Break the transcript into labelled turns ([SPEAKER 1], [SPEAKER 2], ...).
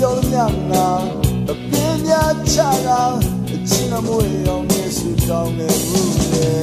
[SPEAKER 1] ပြောမြငါအပြင်းများချတာအချင်းမွေအောင်နေစုတောင်းနေဘူးလေ